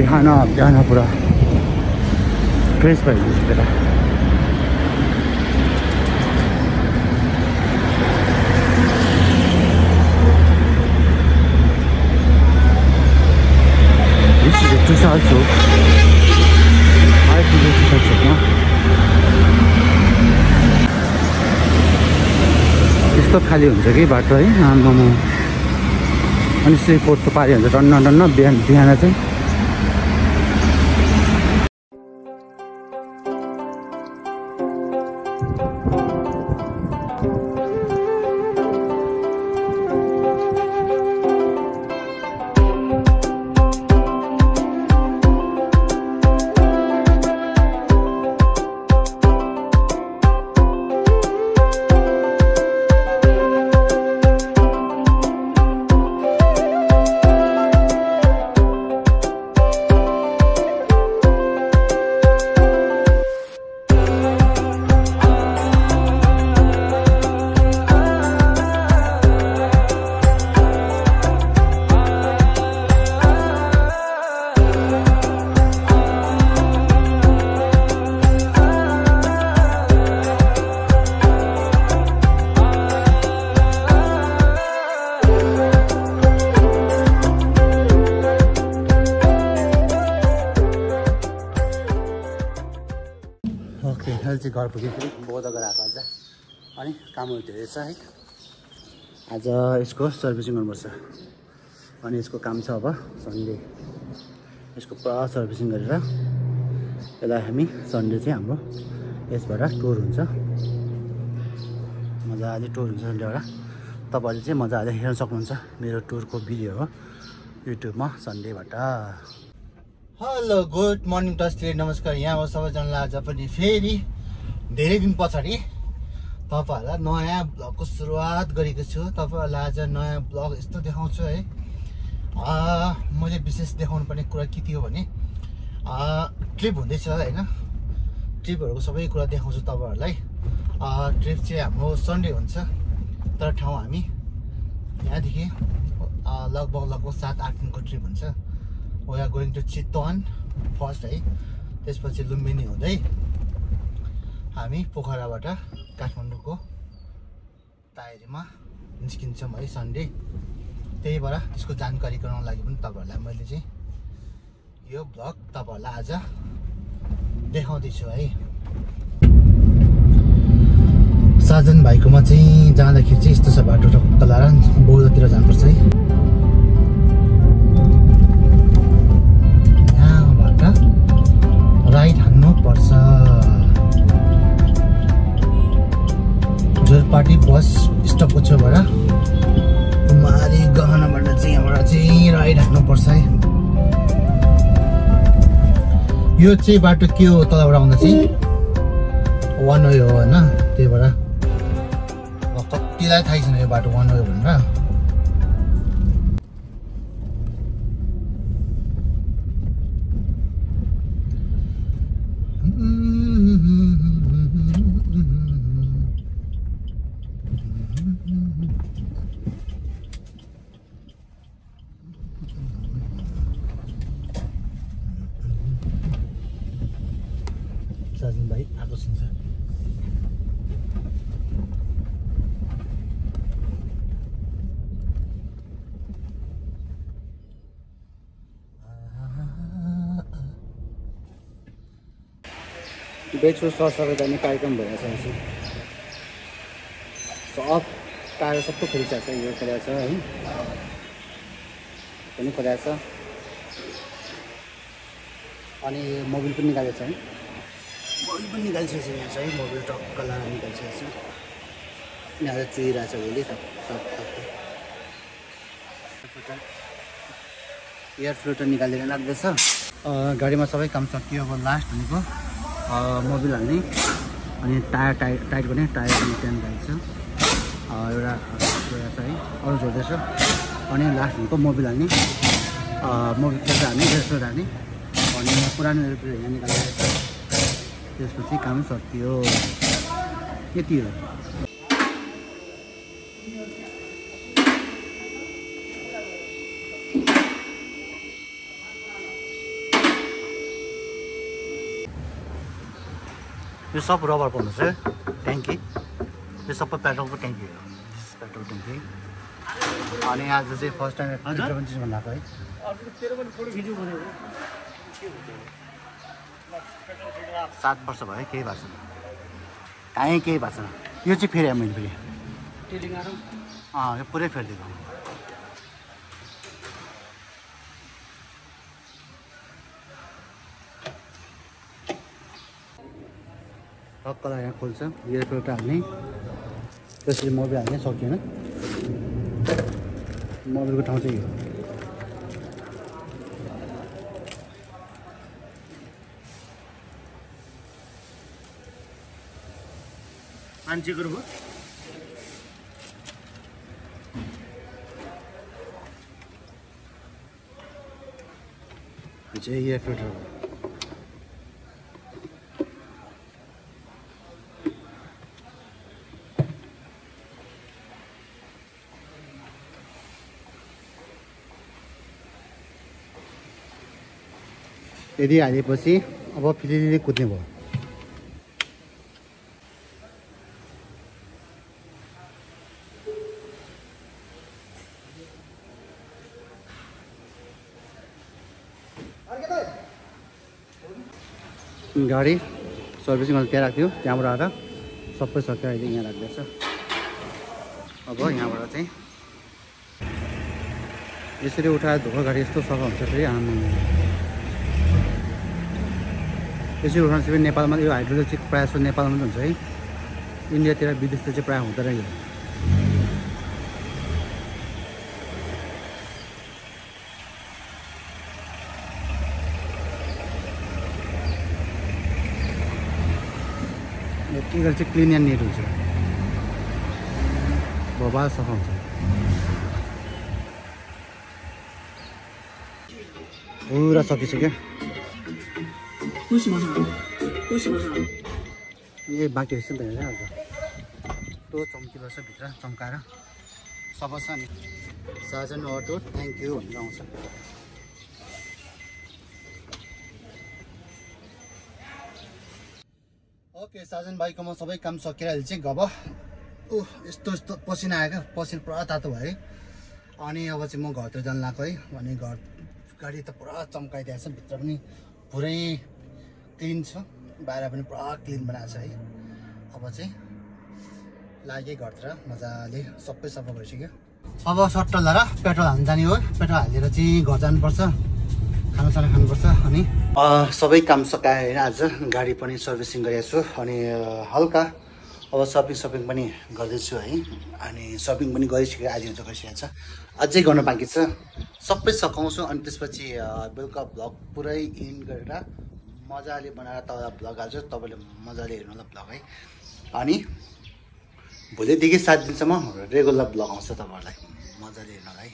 बिहान बिहान पुरा फ्रेस भइदिन्छ बेला. यस्तो खाली हुन्छ कि बाटो है आम्मामा अनि श्री फोर्टको पारि हुन्छ टन्न टन्न बिहान बिहान चाहिँ ओके अहिले चाहिँ घर पुग्यो फेरि बौद्ध गएको आज अनि कामहरू धेरै छ है। आज यसको सर्भिसिङ गर्नुपर्छ। अनि यसको काम छ अब सन्डे। यसको पुरा सर्भिसिङ गरेर यसलाई हामी सन्डे चाहिँ हाम्रो यसबाट टुर हुन्छ। मजाले टुर हुन्छ सन्डेबाट। तपाईँहरूले चाहिँ मजाले हेर्न सक्नुहुन्छ मेरो टुरको भिडियो हो युट्युबमा सन्डेबाट। हेलो गुड मर्निङ टस्टीले नमस्कार यहाँ हो सबैजनालाई आज पनि फेरि। धेरै दिन पछाडि तपाईँहरूलाई नयाँ ब्लगको सुरुवात गरेको छु। तपाईँहरूलाई आज नयाँ ब्लग यस्तो देखाउँछु है। मैले विशेष देखाउनु पर्ने कुरा के थियो भने ट्रिप हुँदैछ होइन। ट्रिपहरूको सबै कुरा देखाउँछु तपाईँहरूलाई। ट्रिप चाहिँ हाम्रो सन्डे हुन्छ। तर ठाउँ हामी यहाँदेखि लगभग लगभग सात आठ दिनको ट्रिप हुन्छ। We are going to Chitwan first है। त्यसपछि लुम्बिनी हुँदै हामी पोखराबाट काठमाडौँको ताइरीमा निस्किन्छौँ है सन्डे। त्यही भएर त्यसको जानकारी गराउनको लागि पनि तपाईँहरूलाई मैले चाहिँ यो ब्लग तपाईँहरूलाई आज देखाउँदैछु है। साजन भाइकोमा चाहिँ जाँदाखेरि चाहिँ यस्तो छ बाटो टक्क बौद्धतिर जानुपर्छ है। यहाँबाट राइट हान्नु जोरपाटी बस स्टपको छेउबाट। कुमारी गहनाबाट चाहिँ यहाँबाट चाहिँ राइट हान्नु पर्छ है। यो चाहिँ बाटो के हो तलबाट आउँदा चाहिँ? वान वे हो होइन त्यही भएर कतिलाई थाहै छैन यो बाटो वान वे भनेर। साजन भाइ आएको छ बेच्छु सरसफाइ गर्ने कार्यक्रम भइरहेछ सब टाढो सबै खोलिसकेको छ यो छ है। पनि खोलेको छ। अनि मोबिल पनि निकालेको छ है। मोबिल पनि निकालिसकेको छ है मोबिल टक्क लाएर निकालिसकेको छ। यहाँबाट चुहिरहेको छ भोलि टक टक टक एयर फ्लुटर निकालेर लाग्दैछ गाडीमा सबै काम सकियो अब लास्ट भनेको। मोबिल हाल्ने। अनि टायर टाइट टाइट गर्ने टायर पनि त्यहाँनिर छ एउटा छ है अरू जोड्दैछ अनि लास्ट भनेको मोबिल हाल्ने। मोबिल फिल्टर हाल्ने रेस्टुरेन्ट हाल्ने। अनि पुरानो एयरफ्लुटर यहाँ निकालेर त्यसपछि काम सकियो। यति हो। यो सब रबर पाउनुहोस् है ट्याङ्की यो सबै पेट्रोलको ट्याङ्की हो। पेट्रोल ट्याङ्की अनि आज चाहिँ फर्स्ट टाइम चिज है सात वर्ष भयो केही भएको छैन। कहीँ केही भएको छैन। यो चाहिँ फेरि मैले फेरि। अँ यो पुरै फेरिदिएको। टक्कलाई यहाँ खोल्छ। यो एउटा हाल्ने। त्यसरी मोबिल हाल्ने सकिएन। मोबिलको ठाउँ चाहिँ यो एयर फिल्टर हो। यदि हालेपछि अब फेरि कुद्ने भयो। गाडी सर्भिसिङ गर्नु त्यहाँ राख्थ्यो त्यहाँबाट आएर सबै सकेर अहिले यहाँ राख्दैछ अब यहाँबाट चाहिँ यसरी उठाएर धोका गाडी यस्तो सफा हुन्छ फेरि आमा। यसरी उठाउनु चाहिँ नेपालमा यो हाइड्रोल चाहिँ प्रायः जस्तो नेपालमा हुन्छ है। इन्डियातिर विदेशतिर चाहिँ प्रायः हुँदैन यो चाहिँ क्लिन एन्ड निट हुन्छ भोबाल सफा हुन्छ पुरा सकिसक्यो ए बाँकी रहेछ नि त होइन टो चम्किलो छ भित्र चम्काएर सफा छ नि सार्जन अटो थ्याङ्क यू भनेर आउँछ ओके साजन भाइकोमा सबै काम सकेर अहिले चाहिँ गब ऊ यस्तो यस्तो पसिना आयो क्या पसिना पुरा तातो भयो है। अनि अब चाहिँ म घरतिर जानु लाग्यो है अनि घर गाडी त पुरा चम्काइदिएको छ भित्र पनि पुरै क्लिन छ बाहिर पनि पुरा क्लिन बनाएको छ है। अब चाहिँ लाग्यो घरतिर मजाले सबै सफा भइसक्यो। अब सट्ट लाएर पेट्रोल हाल्नु जाने हो। पेट्रोल हालेर चाहिँ घर जानुपर्छ। खानासाना खानुपर्छ अनि? सबै काम सकाएर आज गाडी पनि सर्भिसिङ गरेको छु अनि हल्का अब सपिङ सपिङ पनि गर्दैछु है अनि सपिङ पनि गरिसक्यो आज त गरिसकेको छ। अझै गर्नु बाँकी छ। सबै सघाउँछु अनि त्यसपछि बेलुका भ्लग पुरै इन गरेर मजाले बनाएर तपाईँलाई भ्लग हाल्छु तपाईँले मजाले हेर्नु होला भ्लग है। अनि भोलिदेखि सात दिनसम्म रेगुलर भ्लग आउँछ तपाईँहरूलाई मजाले हेर्नु है।